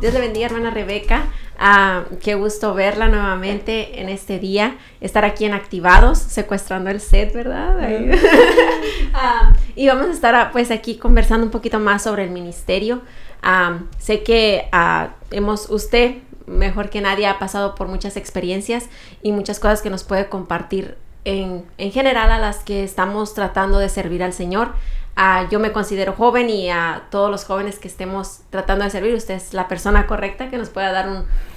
Dios le bendiga, hermana Rebeca. Ah, qué gusto verla nuevamente en este día, estar aquí en Activados, secuestrando el set, ¿verdad? Ah, y vamos a estar ah, pues aquí conversando un poquito más sobre el ministerio. sé que hemos, usted mejor que nadie ha pasado por muchas experiencias y muchas cosas que nos puede compartir en, en general a las que estamos tratando de servir al Señor yo me considero joven y a todos los jóvenes que estemos tratando de servir, usted es la persona correcta que nos pueda dar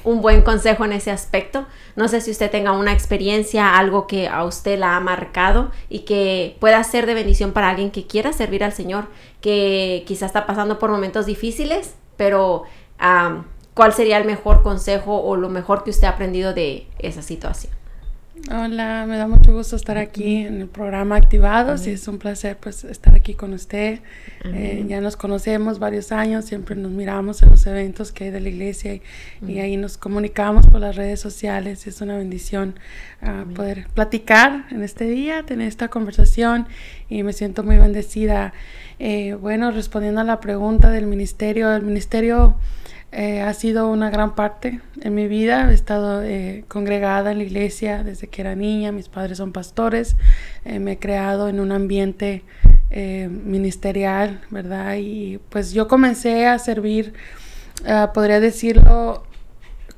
un, buen consejo en ese aspecto. No sé si usted tenga una experiencia, algo que a usted la ha marcado y que pueda ser de bendición para alguien que quiera servir al Señor, que quizá está pasando por momentos difíciles, pero ¿cuál sería el mejor consejo o lo mejor que usted ha aprendido de esa situación? Hola, me da mucho gusto estar aquí en el programa Activados y es un placer pues estar aquí con usted. Eh, ya nos conocemos varios años, siempre nos miramos en los eventos que hay de la iglesia y, ahí nos comunicamos por las redes sociales. Es una bendición ah, poder platicar en este día, tener esta conversación y me siento muy bendecida. Eh, bueno, respondiendo a la pregunta del ministerio, el ministerio eh, ha sido una gran parte en mi vida. He estado eh, congregada en la iglesia desde que era niña. Mis padres son pastores. Eh, me he creado en un ambiente ministerial, ¿verdad? Y pues yo comencé a servir, podría decirlo,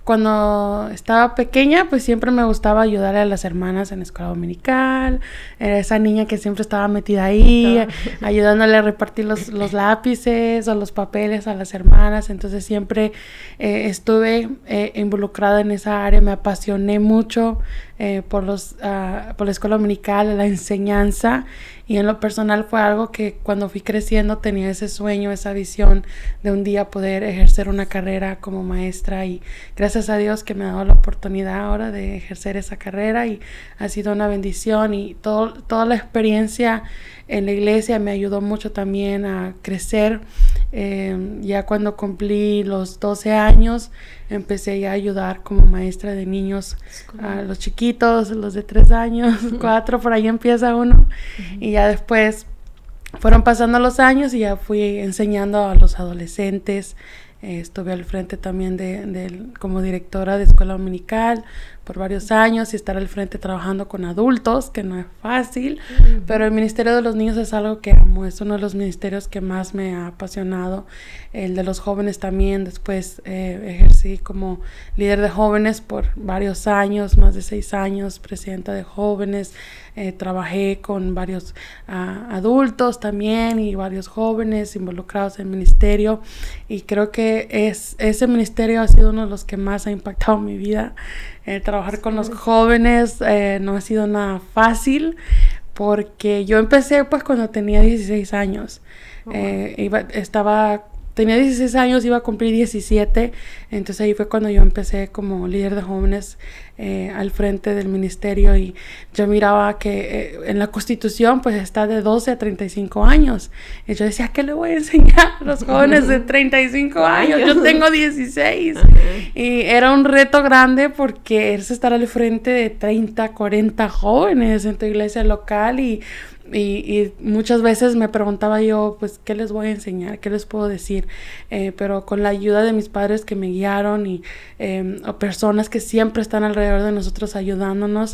cuando estaba pequeña, pues siempre me gustaba ayudar a las hermanas en la escuela dominical. Era esa niña que siempre estaba metida ahí, ayudándole a repartir los, lápices o los papeles a las hermanas. Entonces siempre eh, estuve eh, involucrada en esa área, me apasioné mucho eh, por, los, uh, por la escuela dominical, la enseñanza. Y en lo personal fue algo que cuando fui creciendo tenía ese sueño, esa visión de un día poder ejercer una carrera como maestra. Y gracias a Dios que me ha dado la oportunidad ahora de ejercer esa carrera y ha sido una bendición. Y todo, toda la experiencia en la iglesia me ayudó mucho también a crecer. Eh, ya cuando cumplí los 12 años, empecé ya a ayudar como maestra de niños a los chiquitos, los de 3 años, 4, por ahí empieza uno. Y ya después fueron pasando los años y ya fui enseñando a los adolescentes. Eh, estuve al frente también de, como directora de escuela dominical por varios años y estar al frente trabajando con adultos, que no es fácil, pero el Ministerio de los Niños es algo que amo, es uno de los ministerios que más me ha apasionado, el de los jóvenes también, después eh, ejercí como líder de jóvenes por varios años, más de seis años, presidenta de jóvenes, eh, trabajé con varios ah, adultos también y varios jóvenes involucrados en el ministerio y creo que es, ese ministerio ha sido uno de los que más ha impactado mi vida. Eh, trabajar con los jóvenes eh, no ha sido nada fácil porque yo empecé pues cuando tenía 16 años. Oh, iba, estaba tenía 16 años, iba a cumplir 17, entonces ahí fue cuando yo empecé como líder de jóvenes eh, al frente del ministerio. Y yo miraba que eh, en la constitución pues está de 12 a 35 años. Y yo decía, ¿qué le voy a enseñar a los jóvenes de 35 años? Yo tengo 16 y era un reto grande porque es estar al frente de 30, 40 jóvenes en tu iglesia local. Y y, muchas veces me preguntaba yo, pues, ¿qué les voy a enseñar? ¿Qué les puedo decir? Eh, pero con la ayuda de mis padres que me guiaron y eh, personas que siempre están alrededor de nosotros ayudándonos,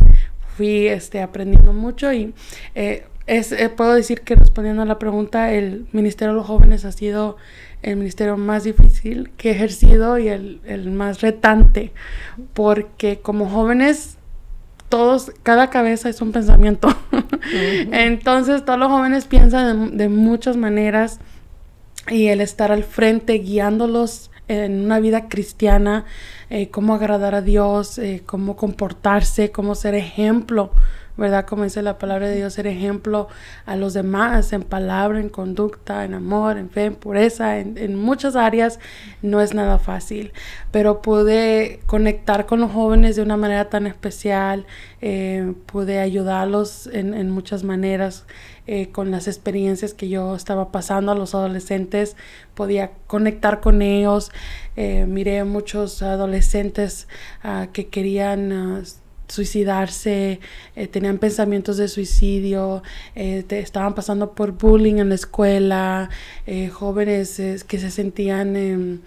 fui este, aprendiendo mucho y eh, es, eh, puedo decir que respondiendo a la pregunta, el Ministerio de los Jóvenes ha sido el ministerio más difícil que he ejercido y el, el más retante, porque como jóvenes todos, cada cabeza es un pensamiento. Entonces todos los jóvenes piensan de, muchas maneras y el estar al frente guiándolos en una vida cristiana, eh, cómo agradar a Dios, eh, cómo comportarse, cómo ser ejemplo ¿verdad? Como dice la palabra de Dios, ser ejemplo a los demás en palabra, en conducta, en amor, en fe, en pureza, en, muchas áreas no es nada fácil, pero pude conectar con los jóvenes de una manera tan especial, eh, pude ayudarlos en, muchas maneras. Eh, con las experiencias que yo estaba pasando a los adolescentes, podía conectar con ellos. Eh, miré muchos adolescentes ah, que querían ah, suicidarse, eh, tenían pensamientos de suicidio, eh, estaban pasando por bullying en la escuela, eh, jóvenes que se sentían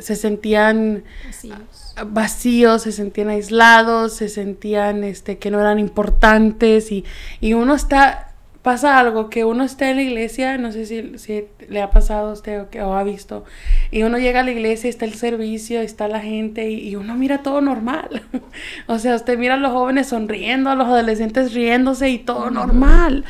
se sentían vacíos. se sentían aislados, se sentían este, que no eran importantes y, y uno está pasa algo, que uno está en la iglesia, no sé si, si le ha pasado a usted o, que, o ha visto, y uno llega a la iglesia, está el servicio, está la gente, y, uno mira todo normal. o sea, usted mira a los jóvenes sonriendo, a los adolescentes riéndose y todo normal.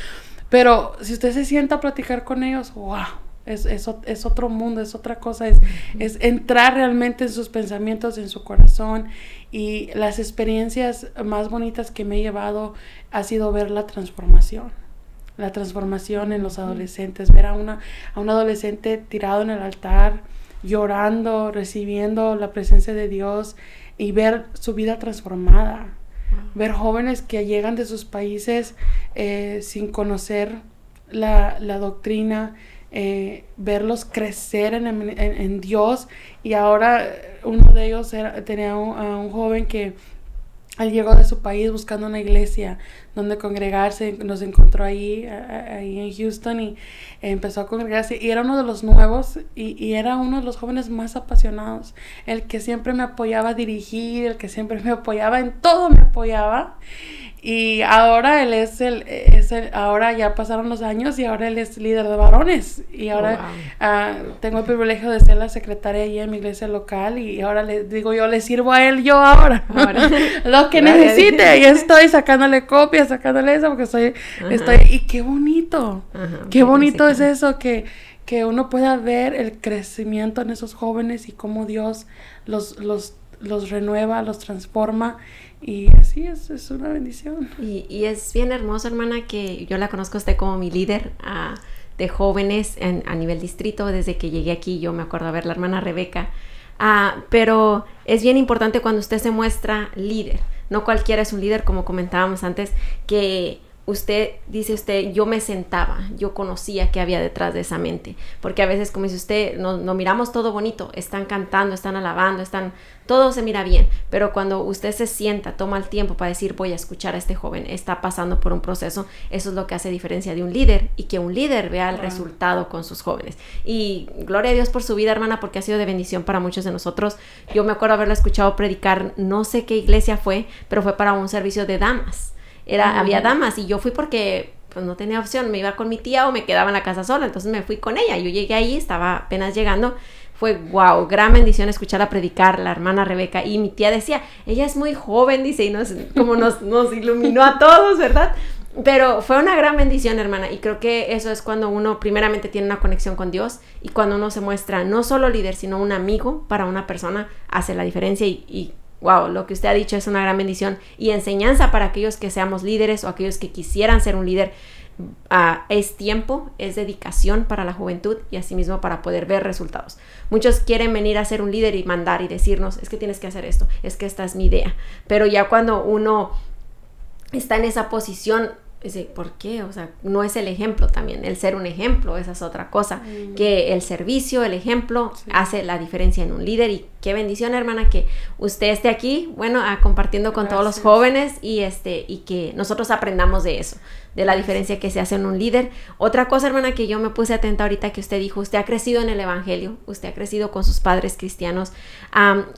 Pero si usted se sienta a platicar con ellos, wow. Es, es, es otro mundo, es otra cosa, es, es entrar realmente en sus pensamientos, en su corazón y las experiencias más bonitas que me he llevado ha sido ver la transformación la transformación en los adolescentes, ver a, una, a un adolescente tirado en el altar, llorando, recibiendo la presencia de Dios y ver su vida transformada. Ver jóvenes que llegan de sus países eh, sin conocer la, doctrina, eh, verlos crecer en, Dios. Y ahora uno de ellos tenía a un joven que él llegó de su país buscando una iglesia donde congregarse, nos encontró ahí, ahí en Houston y empezó a congregarse y era uno de los nuevos y, y, era uno de los jóvenes más apasionados, el que siempre me apoyaba a dirigir, el que siempre me apoyaba en todo, me apoyaba y ahora él es el, es el, ahora ya pasaron los años y ahora él es líder de varones. Y ahora ah, tengo el privilegio de ser la secretaria ahí en mi iglesia local y ahora le digo yo, le sirvo a él yo ahora. Lo que necesite. Y estoy sacándole copias, sacándole eso porque estoy, estoy, y qué bonito. qué bonito es eso que, que uno pueda ver el crecimiento en esos jóvenes y cómo Dios los, los, los renueva, los transforma y así es, es una bendición. Y, y, es bien hermoso, hermana, que yo la conozco a usted como mi líder uh, de jóvenes en, a nivel distrito. Desde que llegué aquí, yo me acuerdo a ver la hermana Rebeca. Uh, pero es bien importante cuando usted se muestra líder. No cualquiera es un líder, como comentábamos antes, que usted, dice usted, yo me sentaba, yo conocía qué había detrás de esa mente. Porque a veces, como dice usted, no, no, miramos todo bonito, están cantando, están alabando, están, todo se mira bien. Pero cuando usted se sienta, toma el tiempo para decir, voy a escuchar a este joven, está pasando por un proceso, eso es lo que hace diferencia de un líder y que un líder vea el resultado con sus jóvenes. Y gloria a Dios por su vida, hermana, porque ha sido de bendición para muchos de nosotros. Yo me acuerdo haberla escuchado predicar, no sé qué iglesia fue, pero fue para un servicio de damas era, había damas y yo fui porque pues no tenía opción, me iba con mi tía o me quedaba en la casa sola, entonces me fui con ella, yo llegué ahí, estaba apenas llegando, fue wow, gran bendición escucharla predicar, la hermana Rebeca, y mi tía decía, ella es muy joven, dice, y nos, como nos, nos iluminó a todos, ¿verdad? Pero fue una gran bendición, hermana, y creo que eso es cuando uno primeramente tiene una conexión con Dios y cuando uno se muestra no solo líder, sino un amigo para una persona, hace la diferencia y, y wow, lo que usted ha dicho es una gran bendición y enseñanza para aquellos que seamos líderes o aquellos que quisieran ser un líder. Ah, es tiempo, es dedicación para la juventud y asimismo para poder ver resultados. Muchos quieren venir a ser un líder y mandar y decirnos, es que tienes que hacer esto, es que esta es mi idea. Pero ya cuando uno está en esa posición, ¿por qué? O sea, no es el ejemplo también, el ser un ejemplo, esa es otra cosa, mm. que el servicio, el ejemplo hace la diferencia en un líder y qué bendición hermana que usted esté aquí, bueno, compartiendo con todos los jóvenes y este y que nosotros aprendamos de eso, de la diferencia que se hace en un líder. Otra cosa hermana que yo me puse atenta ahorita que usted dijo, usted ha crecido en el evangelio, usted ha crecido con sus padres cristianos.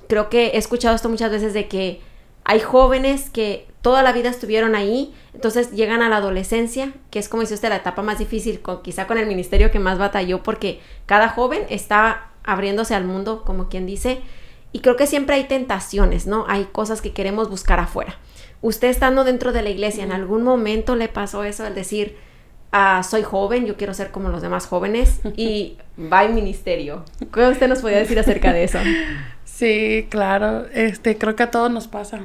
creo que he escuchado esto muchas veces de que hay jóvenes que toda la vida estuvieron ahí, entonces llegan a la adolescencia, que es como dice usted, la etapa más difícil, con, quizá con el ministerio que más batalló, porque cada joven está abriéndose al mundo, como quien dice, y creo que siempre hay tentaciones, ¿no? Hay cosas que queremos buscar afuera. Usted estando dentro de la iglesia, ¿en algún momento le pasó eso, al decir, ah, soy joven, yo quiero ser como los demás jóvenes, y va al ministerio? ¿Qué usted nos podría decir acerca de eso? Sí, claro, este, creo que a todos nos pasa.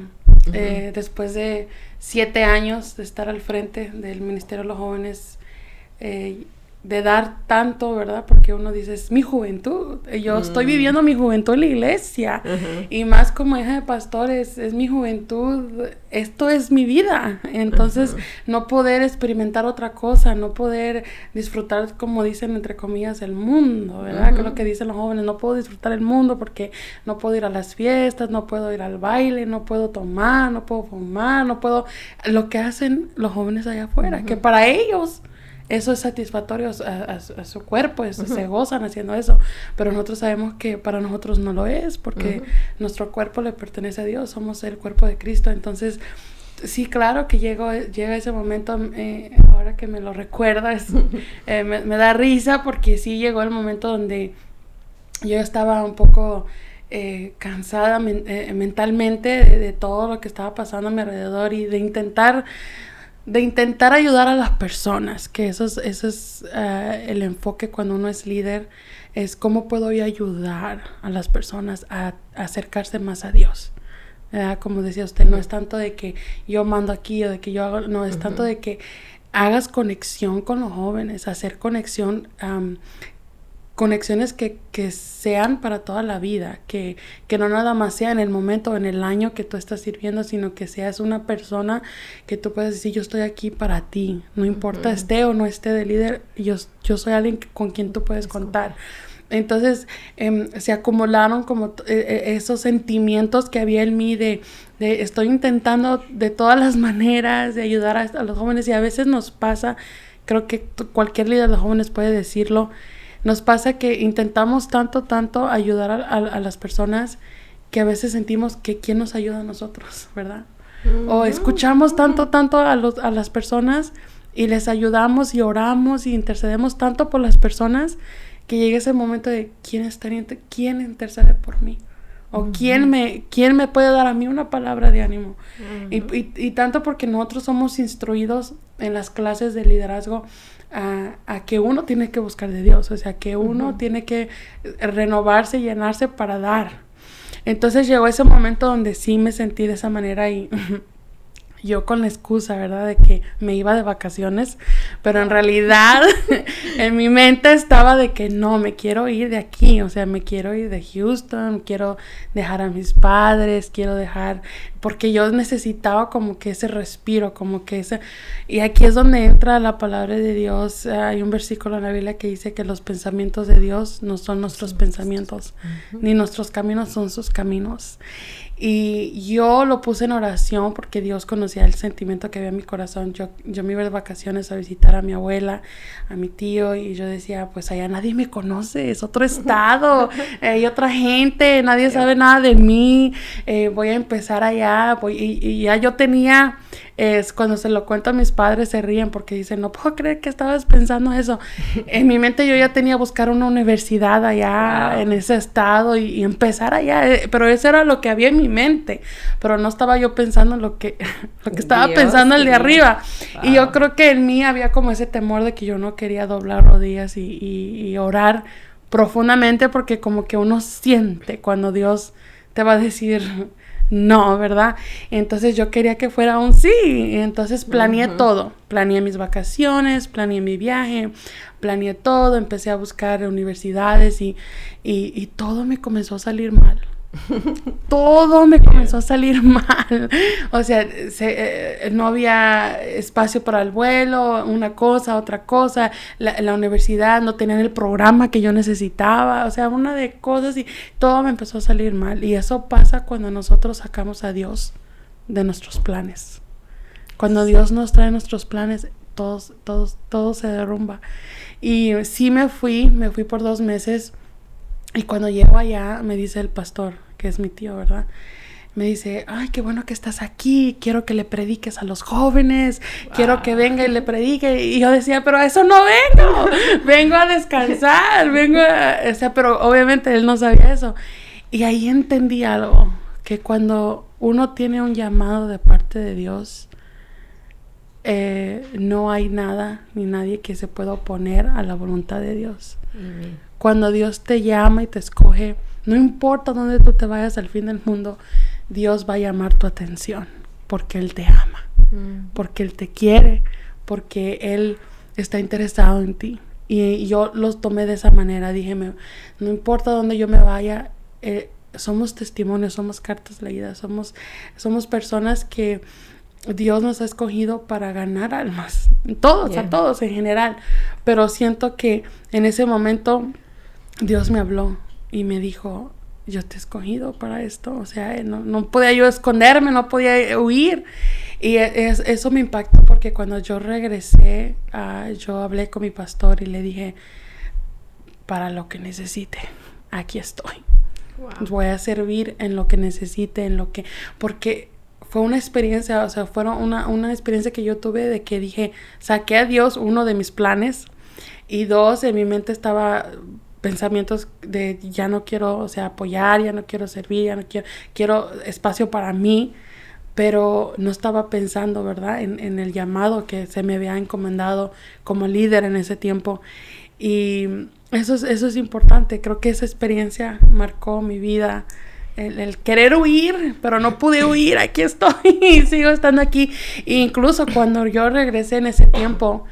Eh, después de siete años de estar al frente del Ministerio de los Jóvenes, eh, de dar tanto, ¿verdad? Porque uno dice, es mi juventud. Yo estoy mm. viviendo mi juventud en la iglesia. Y más como hija de pastores, es mi juventud, esto es mi vida. Entonces, no poder experimentar otra cosa, no poder disfrutar, como dicen entre comillas, el mundo, ¿verdad? Que es lo que dicen los jóvenes, no puedo disfrutar el mundo porque no puedo ir a las fiestas, no puedo ir al baile, no puedo tomar, no puedo fumar, no puedo... Lo que hacen los jóvenes allá afuera, que para ellos eso es satisfactorio a, su cuerpo, se gozan haciendo eso, pero nosotros sabemos que para nosotros no lo es, porque nuestro cuerpo le pertenece a Dios, somos el cuerpo de Cristo, entonces sí, claro que llegó, llega ese momento, eh, ahora que me lo recuerdas, eh, me, da risa porque sí llegó el momento donde yo estaba un poco eh, cansada mentalmente de, todo lo que estaba pasando a mi alrededor y de intentar de intentar ayudar a las personas, que eso es, eso es el enfoque cuando uno es líder, es cómo puedo yo ayudar a las personas a acercarse más a Dios. Como decía usted, no es tanto de que yo mando aquí o de que yo hago, no, es tanto de que hagas conexión con los jóvenes, hacer conexión, conexiones que, que, sean para toda la vida, que, que, no nada más sea en el momento o en el año que tú estás sirviendo, sino que seas una persona que tú puedes decir, yo estoy aquí para ti, no importa esté o no esté de líder, yo, yo soy alguien con quien tú puedes contar. Entonces em, se acumularon como eh, eh, esos sentimientos que había en mí de, estoy intentando de todas las maneras de ayudar a, los jóvenes y a veces nos pasa, creo que cualquier líder de jóvenes puede decirlo, nos pasa que intentamos tanto, tanto ayudar a, las personas que a veces sentimos que quién nos ayuda a nosotros, ¿verdad? O escuchamos tanto, tanto a, los, a las personas y les ayudamos y oramos y intercedemos tanto por las personas que llegue ese momento de quién está quién intercede por mí o quién me quién me puede dar a mí una palabra de ánimo y, y, tanto porque nosotros somos instruidos en las clases de liderazgo a, a, que uno tiene que buscar de Dios o sea que uno tiene que renovarse y llenarse para dar. Entonces llegó ese momento donde sí me sentí de esa manera y yo con la excusa, ¿verdad? De que me iba de vacaciones, pero en realidad en mi mente estaba de que no, me quiero ir de aquí, o sea, me quiero ir de Houston, quiero dejar a mis padres, quiero dejar, porque yo necesitaba como que ese respiro, como que ese, y aquí es donde entra la palabra de Dios, hay un versículo en la Biblia que dice que los pensamientos de Dios no son nuestros pensamientos, ni nuestros caminos son sus caminos. Y yo lo puse en oración porque Dios conocía el sentimiento que había en mi corazón. Yo, yo me iba de vacaciones a visitar a mi abuela, a mi tío, y yo decía, pues allá nadie me conoce, es otro estado, hay otra gente, nadie sabe nada de mí, eh, voy a empezar allá. Voy, y ya yo tenía es cuando se lo cuento a mis padres se ríen porque dicen, no puedo creer que estabas pensando eso. en mi mente yo ya tenía buscar una universidad allá en ese estado y, empezar allá, eh, pero eso era lo que había en mi mente, pero no estaba yo pensando en lo que, lo que estaba pensando el de arriba. Y yo creo que en mí había como ese temor de que yo no quería doblar rodillas y, y orar profundamente porque como que uno siente cuando Dios te va a decir no, ¿verdad? Entonces yo quería que fuera un sí. Entonces planeé todo. Planeé mis vacaciones, planeé mi viaje, planeé todo, empecé a buscar universidades y, y, y todo me comenzó a salir mal. todo me comenzó a salir mal. O sea, eh, no había espacio para el vuelo, una cosa, otra cosa. La, la, universidad no tenían el programa que yo necesitaba. O sea, una de cosas y todo me empezó a salir mal. Y eso pasa cuando nosotros sacamos a Dios de nuestros planes. Cuando Dios nos trae nuestros planes, todos, todos, todo se derrumba. Y sí me fui, me fui por dos meses. Y cuando llego allá, me dice el pastor, que es mi tío, ¿verdad? Me dice, ay, qué bueno que estás aquí, quiero que le prediques a los jóvenes, quiero que venga y le predique. Y yo decía, pero a eso no vengo, vengo a descansar, vengo a... O sea, pero obviamente él no sabía eso. Y ahí entendí algo, que cuando uno tiene un llamado de parte de Dios, eh, no hay nada ni nadie que se pueda oponer a la voluntad de Dios. Cuando Dios te llama y te escoge, no importa dónde tú te vayas al fin del mundo, Dios va a llamar tu atención porque Él te ama, mm. porque Él te quiere, porque Él está interesado en ti. Y yo los tomé de esa manera, dije, no importa dónde yo me vaya, eh, somos testimonios, somos cartas leídas, somos, somos personas que Dios nos ha escogido para ganar almas, todos, a todos en general, pero siento que en ese momento Dios me habló y me dijo, yo te he escogido para esto, o sea, no, no podía yo esconderme, no podía huir. Y e, es, eso me impactó porque cuando yo regresé, uh, yo hablé con mi pastor y le dije, para lo que necesite, aquí estoy. Voy a servir en lo que necesite, en lo que... Porque fue una experiencia, o sea, fueron una, una experiencia que yo tuve de que dije, saqué a Dios uno de mis planes y dos, en mi mente estaba pensamientos de ya no quiero, o sea, apoyar, ya no quiero servir, ya no quiero, quiero espacio para mí, pero no estaba pensando, ¿verdad?, en, en el llamado que se me había encomendado como líder en ese tiempo. Y eso es, eso es importante, creo que esa experiencia marcó mi vida. El, querer huir, pero no pude huir, aquí estoy y sigo estando aquí. Incluso cuando yo regresé en ese tiempo,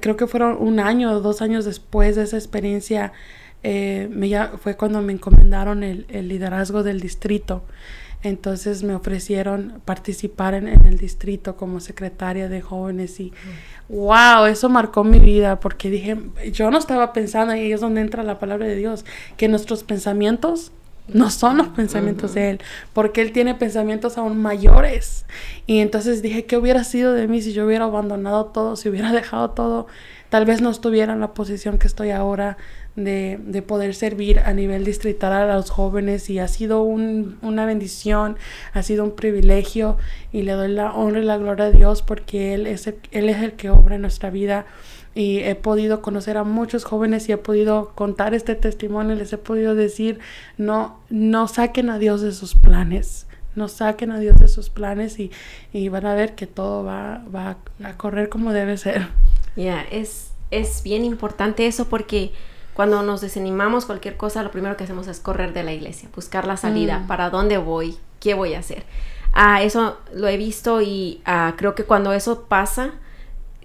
creo que fueron un año o dos años después de esa experiencia, eh, me ya, fue cuando me encomendaron el, liderazgo del distrito. Entonces me ofrecieron participar en, en, el distrito como secretaria de jóvenes y wow, eso marcó mi vida porque dije, yo no estaba pensando, y ahí es donde entra la palabra de Dios, que nuestros pensamientos no son los pensamientos de Él, porque Él tiene pensamientos aún mayores. Y entonces dije, ¿qué hubiera sido de mí si yo hubiera abandonado todo, si hubiera dejado todo? Tal vez no estuviera en la posición que estoy ahora de, de poder servir a nivel distrital a los jóvenes y ha sido un, una bendición, ha sido un privilegio y le doy la honra y la gloria a Dios porque Él es el, Él es el que obra en nuestra vida y he podido conocer a muchos jóvenes y he podido contar este testimonio, les he podido decir, no, no saquen a Dios de sus planes, no saquen a Dios de sus planes y, y van a ver que todo va, va a correr como debe ser. Ya, es, es bien importante eso porque cuando nos desanimamos cualquier cosa, lo primero que hacemos es correr de la iglesia, buscar la salida, mm. para dónde voy, qué voy a hacer. Ah, eso lo he visto y ah, creo que cuando eso pasa,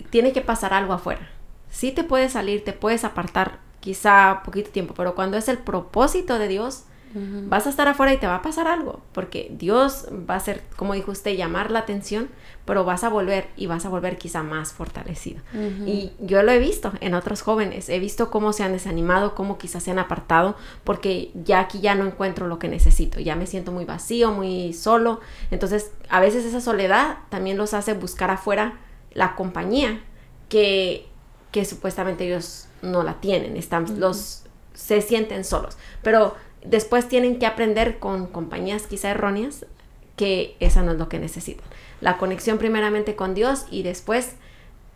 tiene que pasar algo afuera sí te puedes salir, te puedes apartar quizá poquito tiempo, pero cuando es el propósito de Dios, vas a estar afuera y te va a pasar algo, porque Dios va a ser, como dijo usted, llamar la atención, pero vas a volver y vas a volver quizá más fortalecido. Y yo lo he visto en otros jóvenes, he visto cómo se han desanimado, cómo quizás se han apartado, porque ya aquí ya no encuentro lo que necesito, ya me siento muy vacío, muy solo. Entonces, a veces esa soledad también los hace buscar afuera la compañía que que supuestamente ellos no la tienen, están, los, se sienten solos, pero después tienen que aprender con compañías quizá erróneas que esa no es lo que necesitan. La conexión primeramente con Dios y después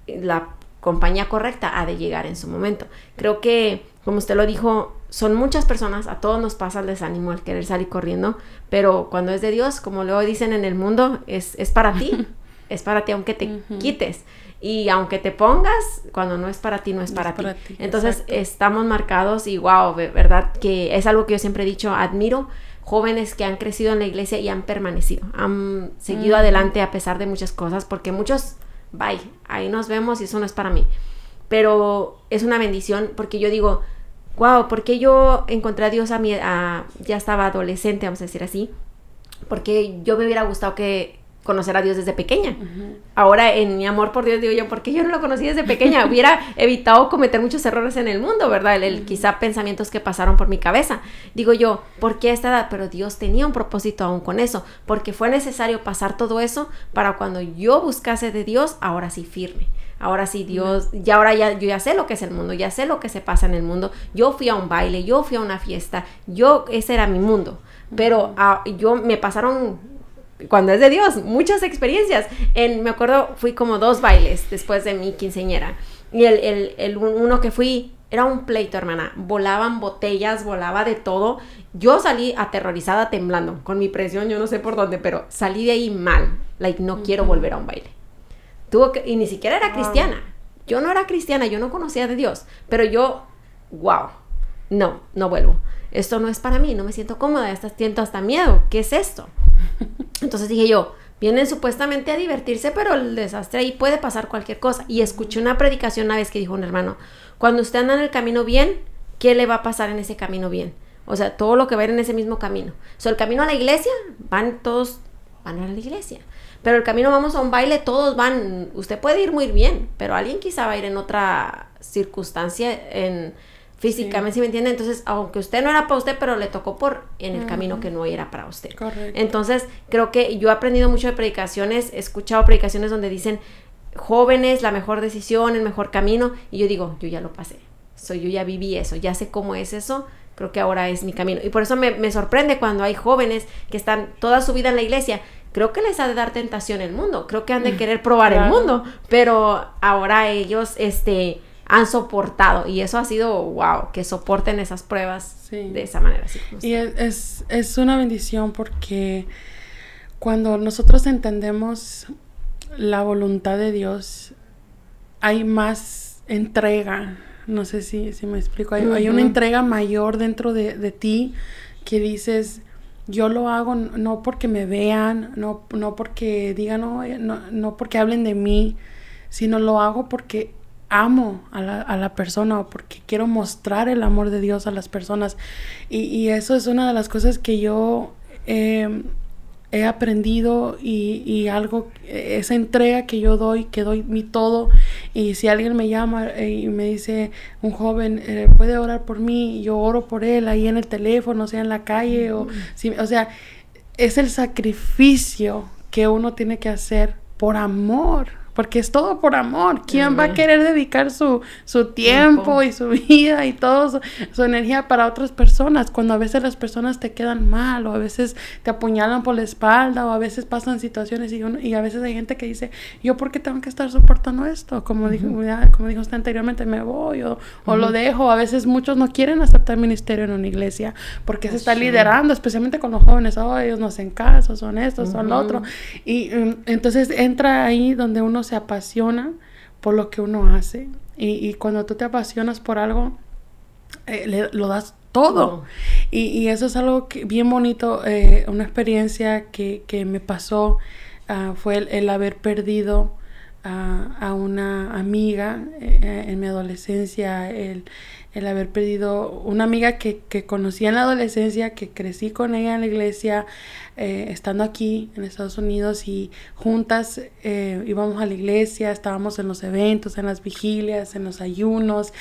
la compañía correcta ha de llegar en su momento. Creo que, como usted lo dijo, son muchas personas, a todos nos pasa el desánimo, al querer salir corriendo, pero cuando es de Dios, como luego dicen en el mundo, es, es para ti, es para ti aunque te quites. Y aunque te pongas, cuando no es para ti, no es, para, ti. Entonces estamos marcados y wow, ¿verdad? Que es algo que yo siempre he dicho, admiro jóvenes que han crecido en la iglesia y han permanecido, han seguido adelante a pesar de muchas cosas, porque muchos, bye, ahí nos vemos y eso no es para mí. Pero es una bendición porque yo digo, wow, porque yo encontré a Dios a mi, ya estaba adolescente, vamos a decir así, porque yo me hubiera gustado que conocer a Dios desde pequeña. Ahora, en mi amor por Dios, digo yo, ¿por qué yo no lo conocí desde pequeña? Hubiera evitado cometer muchos errores en el mundo, ¿verdad? El, quizá pensamientos que pasaron por mi cabeza. Digo yo, ¿por qué esta edad? Pero Dios tenía un propósito aún con eso, porque fue necesario pasar todo eso para cuando yo buscase de Dios, ahora sí firme. Ahora sí, Dios, ya ahora ya, yo ya sé lo que es el mundo, ya sé lo que se pasa en el mundo. Yo fui a un baile, yo fui a una fiesta, yo, ese era mi mundo. Pero ah, yo me pasaron cuando es de Dios, muchas experiencias. En, me acuerdo, fui como dos bailes después de mi quinceñera. Y el, el, el, uno que fui era un pleito, hermana. Volaban botellas, volaba de todo. Yo salí aterrorizada, temblando, con mi presión, yo no sé por dónde, pero salí de ahí mal. Like, no quiero volver a un baile. Tuvo que, y ni siquiera era cristiana. Yo no era cristiana, yo no conocía de Dios. Pero yo, wow, no, no vuelvo. Esto no es para mí, no me siento cómoda, hasta siento hasta miedo. ¿Qué es esto? Entonces dije yo, vienen supuestamente a divertirse, pero el desastre ahí puede pasar cualquier cosa. Y escuché una predicación una vez que dijo un hermano, cuando usted anda en el camino bien, ¿qué le va a pasar en ese camino bien? O sea, todo lo que va a ir en ese mismo camino. O sea, el camino a la iglesia, van todos, van a la iglesia. Pero el camino vamos a un baile, todos van, usted puede ir muy bien, pero alguien quizá va a ir en otra circunstancia, en físicamente, ¿sí me entiende? Entonces, aunque usted no era para usted, pero le tocó por en el camino que no era para usted. Correcto. Entonces, creo que yo he aprendido mucho de predicaciones, he escuchado predicaciones donde dicen, jóvenes, la mejor decisión, el mejor camino, y yo digo, yo ya lo pasé, soy yo ya viví eso, ya sé cómo es eso, creo que ahora es mi camino. Y por eso me, me sorprende cuando hay jóvenes que están toda su vida en la iglesia, creo que les ha de dar tentación el mundo, creo que han de querer probar el mundo, pero ahora ellos, este han soportado y eso ha sido wow que soporten esas pruebas Sí. de esa manera así como Y es, es, es una bendición porque cuando nosotros entendemos la voluntad de Dios, hay más entrega. No sé si, si me explico. Hay, hay una entrega mayor dentro de, de ti que dices, yo lo hago no porque me vean, no, no porque digan, no, no, no porque hablen de mí, sino lo hago porque amo a la, a la persona o porque quiero mostrar el amor de Dios a las personas. Y, y eso es una de las cosas que yo eh, he aprendido y, y algo, esa entrega que yo doy, que doy mi todo. Y si alguien me llama eh, y me dice, un joven, eh, puede orar por mí, yo oro por él ahí en el teléfono, sea en la calle, o, si, o sea, es el sacrificio que uno tiene que hacer por amor. Porque es todo por amor. ¿Quién va a querer dedicar su, su tiempo, Tiempo. y su vida y toda su, su energía para otras personas? Cuando a veces las personas te quedan mal o a veces te apuñalan por la espalda o a veces pasan situaciones y, uno- y a veces hay gente que dice, ¿yo por qué tengo que estar soportando esto? Como, dijo, ya- como dijo usted anteriormente, me voy o, o lo dejo. A veces muchos no quieren aceptar ministerio en una iglesia porque se está Así. liderando, especialmente con los jóvenes. Oh, ellos no hacen caso, son estos, son lo otro. Y mm, entonces entra ahí donde uno se apasiona por lo que uno hace. Y, y cuando tú te apasionas por algo, eh, le- lo das todo. Y, y eso es algo que, bien bonito, eh, una experiencia que, que me pasó ah, fue el, el haber perdido a- a una amiga eh, en mi adolescencia, el, el haber perdido una amiga que, que conocí en la adolescencia, que crecí con ella en la iglesia, eh, estando aquí en Estados Unidos y juntas eh, íbamos a la iglesia, estábamos en los eventos, en las vigilias, en los ayunos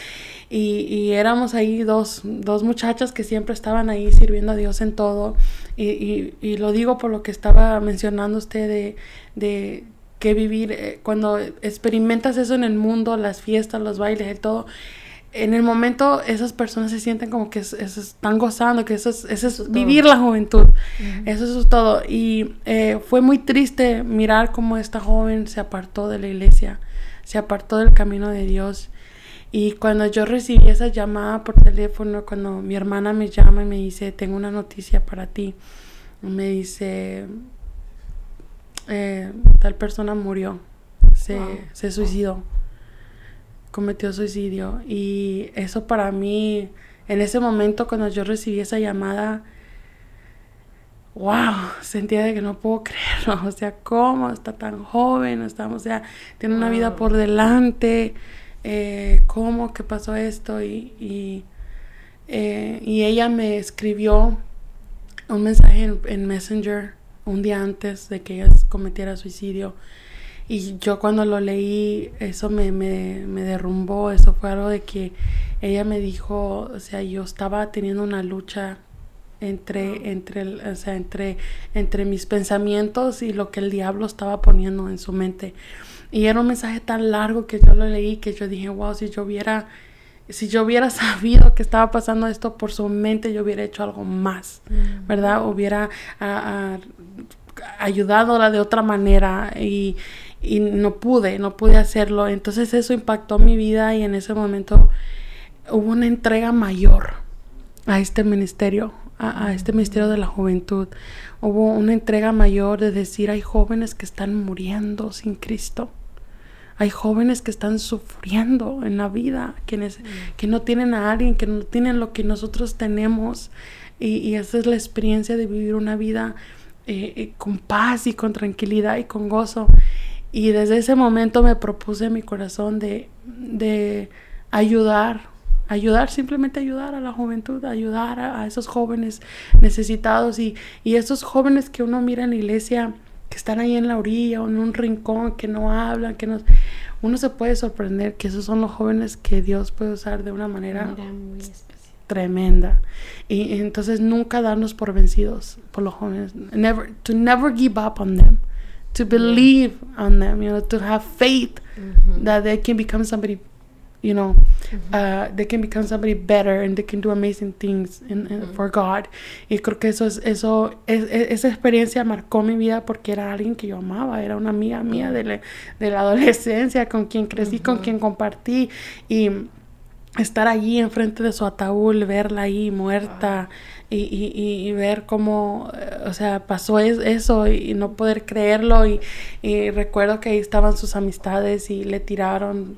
y, y éramos ahí dos, dos muchachas que siempre estaban ahí sirviendo a Dios en todo. Y, y- y lo digo por lo que estaba mencionando usted de, de que vivir, eh, cuando experimentas eso en el mundo, las fiestas, los bailes, el todo, en el momento esas personas se sienten como que es- es- están gozando, que eso es, eso es vivir la juventud. Eso es todo. Y eh, fue muy triste mirar cómo esta joven se apartó de la iglesia, se apartó del camino de Dios. Y cuando yo recibí esa llamada por teléfono, cuando mi hermana me llama y me dice, tengo una noticia para ti, me dice, eh, tal persona murió, se, Wow. se suicidó, cometió suicidio. Y eso para mí, en ese momento cuando yo recibí esa llamada, wow, sentía de que no puedo creerlo, o sea, cómo está tan joven, estamos, o sea, tiene una vida por delante, eh, cómo que pasó esto y, y, eh, y ella me escribió un mensaje en, en Messenger un día antes de que ella cometiera suicidio. Y yo cuando lo leí eso me, me, me derrumbó, eso fue algo de que ella me dijo, o sea, yo estaba teniendo una lucha entre, entre, o sea, entre, entre mis pensamientos y lo que el diablo estaba poniendo en su mente. Y era un mensaje tan largo que yo lo leí que yo dije, wow, si yo hubiera, si yo hubiera sabido que estaba pasando esto por su mente, yo hubiera hecho algo más, ¿verdad? Hubiera ah, ayudado de otra manera y, y no pude, no pude hacerlo. Entonces eso impactó mi vida y en ese momento hubo una entrega mayor a este ministerio, a, a este ministerio de la juventud. Hubo una entrega mayor de decir, hay jóvenes que están muriendo sin Cristo. Hay jóvenes que están sufriendo en la vida, que, nes- que no tienen a alguien, que no tienen lo que nosotros tenemos. Y, y esa es la experiencia de vivir una vida eh, eh, con paz y con tranquilidad y con gozo. Y desde ese momento me propuse en mi corazón de, de ayudar, ayudar, simplemente ayudar a la juventud, ayudar a, a esos jóvenes necesitados y, y esos jóvenes que uno mira en la iglesia que están ahí en la orilla o en un rincón, que no hablan, que no... Uno se puede sorprender que esos son los jóvenes que Dios puede usar de una manera tremenda. Y, entonces nunca darnos por vencidos por los jóvenes. Never, to never give up on them. To believe on them, you know, to have faith that they can become somebody you know uh, they can become somebody better and they can do amazing things for God. Y creo que eso es eso esa experiencia marcó mi vida porque era alguien que yo amaba era una amiga mía de, de la adolescencia con quien crecí con quien compartí. Y estar allí enfrente de su ataúd verla ahí muerta y, y, ver cómo, eh, o sea, pasó eso y, no poder creerlo. Y, recuerdo que ahí estaban sus amistades y le tiraron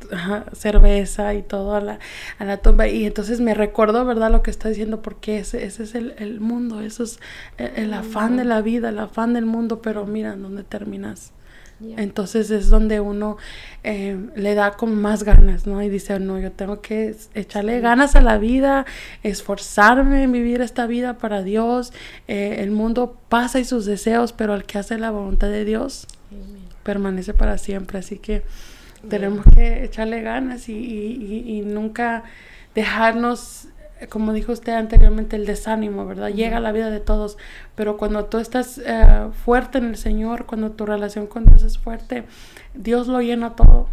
cerveza y todo a la, a la tumba. Y entonces me recuerdo, ¿verdad?, lo que está diciendo, porque ese, ese es el, el mundo, eso es el, el afán de la vida, el afán del mundo, pero mira, ¿dónde terminas? Entonces es donde uno eh, le da con más ganas, ¿no? Y dice, no, yo tengo que echarle ganas a la vida, esforzarme en vivir esta vida para Dios. Eh, el mundo pasa y sus deseos, pero el que hace la voluntad de Dios permanece para siempre. Así que tenemos que echarle ganas y, y nunca dejarnos como dijo usted anteriormente, el desánimo, ¿verdad? Llega a la vida de todos, pero cuando tú estás eh, fuerte en el Señor, cuando tu relación con Dios es fuerte, Dios lo llena todo.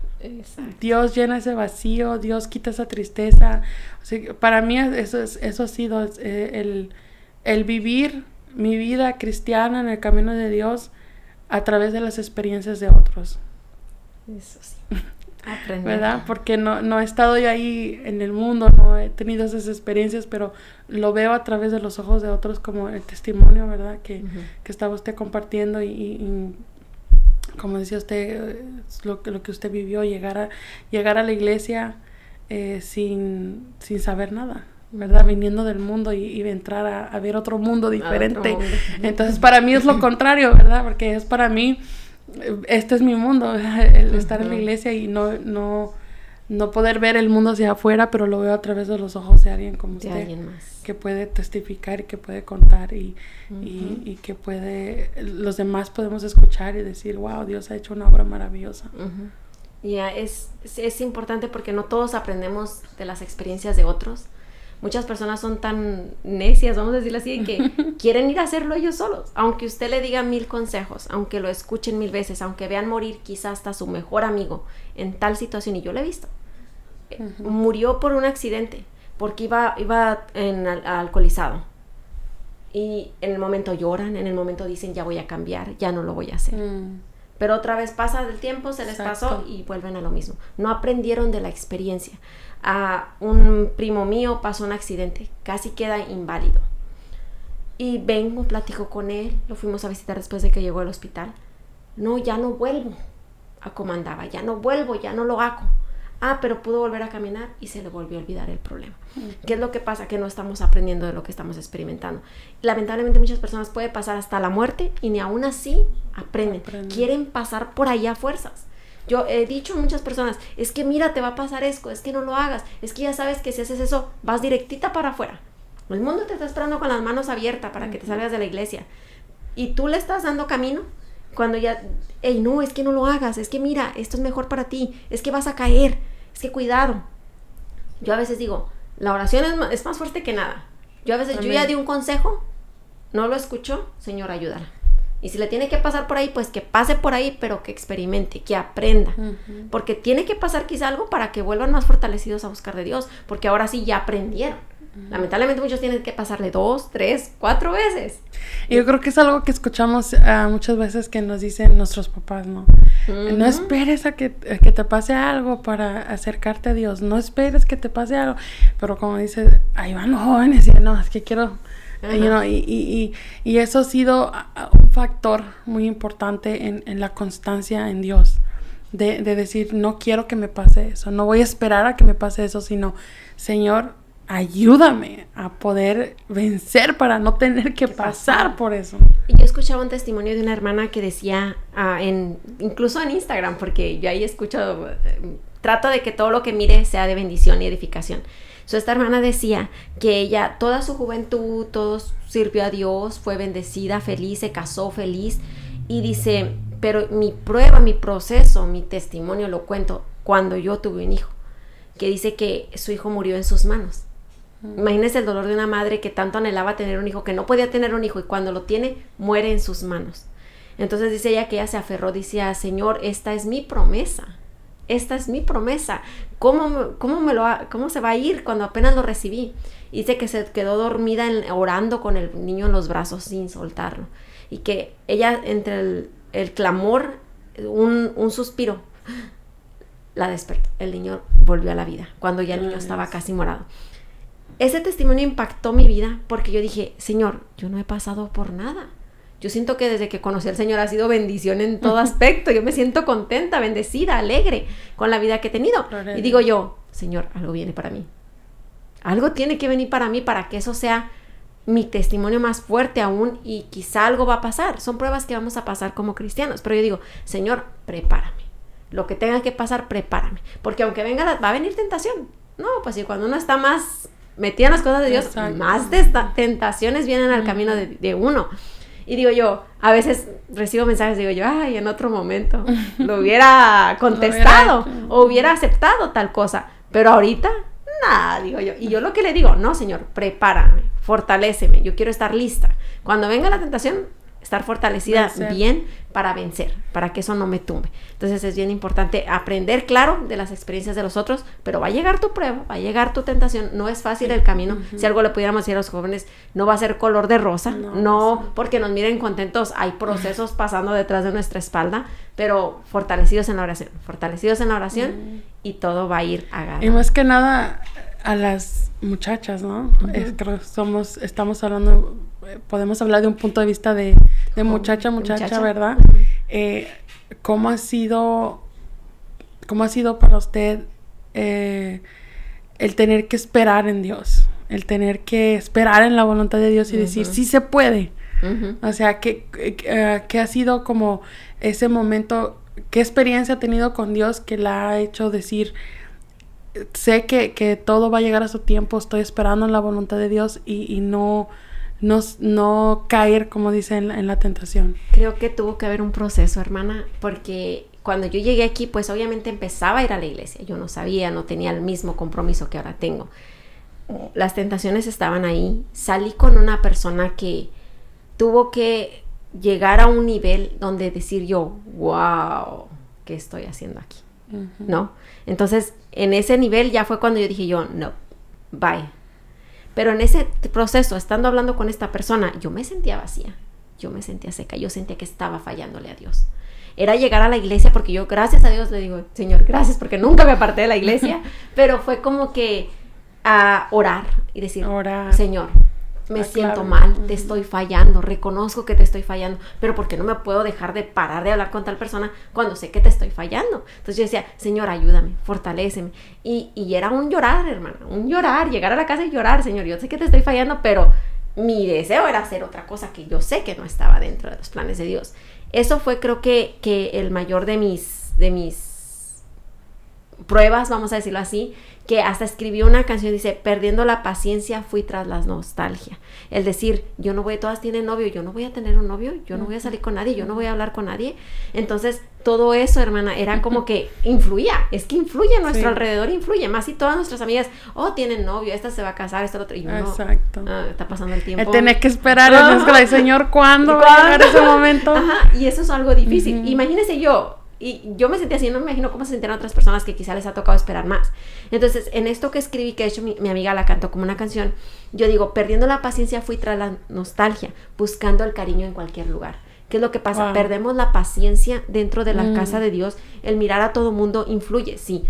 Dios llena ese vacío, Dios quita esa tristeza. para mí eso, es, eso ha sido eh, el, el vivir mi vida cristiana en el camino de Dios a través de las experiencias de otros. Eso sí. ¿Verdad? Porque no, no he estado yo ahí en el mundo, no he tenido esas experiencias, pero lo veo a través de los ojos de otros como el testimonio, ¿verdad? Que, que estaba usted compartiendo y, como decía usted, lo, lo que usted vivió, llegar a, llegar a la iglesia eh, sin, sin saber nada. ¿verdad? Viniendo del mundo y, entrar a, ver otro mundo diferente. Entonces, para mí es lo contrario, ¿verdad? Porque es para mí este es mi mundo, el estar en la iglesia y no, no, no poder ver el mundo hacia afuera, pero lo veo a través de los ojos de alguien como usted, que puede testificar y que puede contar y, y, que puede, los demás podemos escuchar y decir, wow, Dios ha hecho una obra maravillosa. Ya, es, es importante porque no todos aprendemos de las experiencias de otros muchas personas son tan necias, vamos a decirlo así, que quieren ir a hacerlo ellos solos. Aunque usted le diga mil consejos, aunque lo escuchen mil veces, aunque vean morir quizás hasta su mejor amigo en tal situación, y yo lo he visto, murió por un accidente, porque iba, iba en alcoholizado. Y en el momento lloran, en el momento dicen ya voy a cambiar, ya no lo voy a hacer. Mm. Pero otra vez pasa el tiempo, se les pasó y vuelven a lo mismo. No aprendieron de la experiencia a un primo mío pasó un accidente, casi queda inválido. Y vengo, platico con él, lo fuimos a visitar después de que llegó al hospital. No, ya no vuelvo a como andaba, ya no vuelvo, ya no lo hago. Ah, pero pudo volver a caminar y se le volvió a olvidar el problema. ¿Qué es lo que pasa? Que no estamos aprendiendo de lo que estamos experimentando. Lamentablemente muchas personas puede pasar hasta la muerte y ni aún así aprenden. Quieren pasar por ahí a fuerzas. Yo he dicho a muchas personas, es que mira, te va a pasar esto, es que no lo hagas, es que ya sabes que si haces eso, vas directita para afuera. El mundo te está esperando con las manos abiertas para que te salgas de la iglesia. Y tú le estás dando camino cuando ya, hey, no, es que no lo hagas, es que mira, esto es mejor para ti, es que vas a caer, que cuidado. Yo a veces digo, la oración es más, fuerte que nada. Yo a veces, yo ya di un consejo, no lo escuchó, Señor, ayúdala. Y si le tiene que pasar por ahí, pues que pase por ahí, pero que experimente, que aprenda. Porque tiene que pasar quizá algo para que vuelvan más fortalecidos a buscar de Dios, porque ahora sí ya aprendieron. Lamentablemente muchos tienen que pasarle dos, tres, cuatro veces. Y yo creo que es algo que escuchamos uh, muchas veces que nos dicen nuestros papás, ¿no? No esperes a que, que, te pase algo para acercarte a Dios, no esperes que te pase algo. Pero como dices, ahí van los jóvenes y no, es que quiero y, y, eso ha sido un factor muy importante en, la constancia en Dios. De, decir, no quiero que me pase eso, no voy a esperar a que me pase eso, sino, Señor, ayúdame a poder vencer para no tener que pasar por eso. Yo escuchaba un testimonio de una hermana que decía, ah, en, incluso en Instagram, porque yo ahí escucho, eh, trato de que todo lo que mire sea de bendición y edificación esta hermana decía que ella, toda su juventud, todo sirvió a Dios, fue bendecida, feliz, se casó feliz Y dice, pero mi prueba, mi proceso, mi testimonio lo cuento cuando yo tuve un hijo, que dice que su hijo murió en sus manos. Imagínese el dolor de una madre que tanto anhelaba tener un hijo, que no podía tener un hijo y cuando lo tiene, muere en sus manos. Entonces dice ella que ella se aferró, decía, Señor, esta es mi promesa, esta es mi promesa. ¿Cómo, cómo, me lo, ¿Cómo se va a ir cuando apenas lo recibí? dice que se quedó dormida orando con el niño en los brazos sin soltarlo. Y que ella, entre el, clamor, un, un, suspiro, la despertó. El niño volvió a la vida, cuando ya el niño estaba casi morado. Ese testimonio impactó mi vida porque yo dije, Señor, yo no he pasado por nada. Yo siento que desde que conocí al Señor ha sido bendición en todo aspecto. Yo me siento contenta, bendecida, alegre con la vida que he tenido. Y digo yo, Señor, algo viene para mí. Algo tiene que venir para mí para que eso sea mi testimonio más fuerte aún y quizá algo va a pasar. Son pruebas que vamos a pasar como cristianos. Pero yo digo, Señor, prepárame. Lo que tenga que pasar, prepárame. Porque aunque venga, va a venir tentación. No, pues si cuando uno está más metida en las cosas de Dios, más tentaciones vienen al camino de, uno. Y digo yo, a veces recibo mensajes, digo yo, ay, en otro momento lo hubiera contestado o hubiera aceptado tal cosa. Pero ahorita nada, digo yo. Y yo lo que le digo, no, Señor, prepárame, fortaléceme, yo quiero estar lista. Cuando venga la tentación, estar fortalecida bien para vencer, para que eso no me tumbe. Entonces es bien importante aprender, claro, de las experiencias de los otros, pero va a llegar tu prueba, va a llegar tu tentación, no es fácil el camino. Si algo le pudiéramos decir a los jóvenes, no va a ser color de rosa, no, porque nos miren contentos, hay procesos pasando detrás de nuestra espalda, pero fortalecidos en la oración, fortalecidos en la oración y todo va a ir agarrado. Y más que nada a las muchachas, ¿no? somos, estamos hablando, podemos hablar de un punto de vista de, muchacha, muchacha, ¿verdad? Eh, ¿Cómo ha sido, cómo ha sido para usted eh, el tener que esperar en Dios? El tener que esperar en la voluntad de Dios y decir, sí se puede. O sea, ¿qué, eh, ¿qué ha sido como ese momento, qué experiencia ha tenido con Dios que la ha hecho decir, sé que, todo va a llegar a su tiempo, estoy esperando en la voluntad de Dios y, no, no, no, caer, como dice, en la, tentación. Creo que tuvo que haber un proceso, hermana, porque cuando yo llegué aquí, pues obviamente empezaba a ir a la iglesia. Yo no sabía, no tenía el mismo compromiso que ahora tengo. Las tentaciones estaban ahí. Salí con una persona que tuvo que llegar a un nivel donde decir yo, wow, ¿qué estoy haciendo aquí? ¿No? Entonces, en ese nivel ya fue cuando yo dije yo, no, bye. Pero en ese proceso, estando hablando con esta persona, yo me sentía vacía, yo me sentía seca, yo sentía que estaba fallándole a Dios. Era llegar a la iglesia porque yo, gracias a Dios, le digo, Señor, gracias porque nunca me aparté de la iglesia, pero fue como que a orar y decir, Señor, me siento mal, te estoy fallando, reconozco que te estoy fallando, pero ¿por qué no me puedo dejar de parar de hablar con tal persona cuando sé que te estoy fallando? Entonces yo decía, Señor, ayúdame, fortaléceme. Y, y era un llorar, hermana, un llorar, llegar a la casa y llorar, Señor, yo sé que te estoy fallando, pero mi deseo era hacer otra cosa que yo sé que no estaba dentro de los planes de Dios. Eso fue creo que, que el mayor de mis, de mis pruebas, vamos a decirlo así, que hasta escribió una canción, dice, perdiendo la paciencia fui tras la nostalgia. El decir, yo no voy, todas tienen novio, yo no voy a tener un novio, yo no voy a salir con nadie, yo no voy a hablar con nadie. Entonces, todo eso, hermana, era como que influía, es que influye a nuestro alrededor, influye, más si todas nuestras amigas, oh, tienen novio, esta se va a casar, esta otra, y no, Exacto. Ah, está pasando el tiempo. Tenés que esperar, el Señor, ¿cuándo va a llegar ese momento? Ajá, y eso es algo difícil. Imagínese yo, y yo me sentía así, no me imagino cómo se sentían otras personas que quizá les ha tocado esperar más. Entonces, en esto que escribí, que de hecho mi, amiga la cantó como una canción, yo digo, perdiendo la paciencia fui tras la nostalgia, buscando el cariño en cualquier lugar. ¿Qué es lo que pasa? Perdemos la paciencia dentro de la mm. casa de Dios. El mirar a todo mundo influye, sí.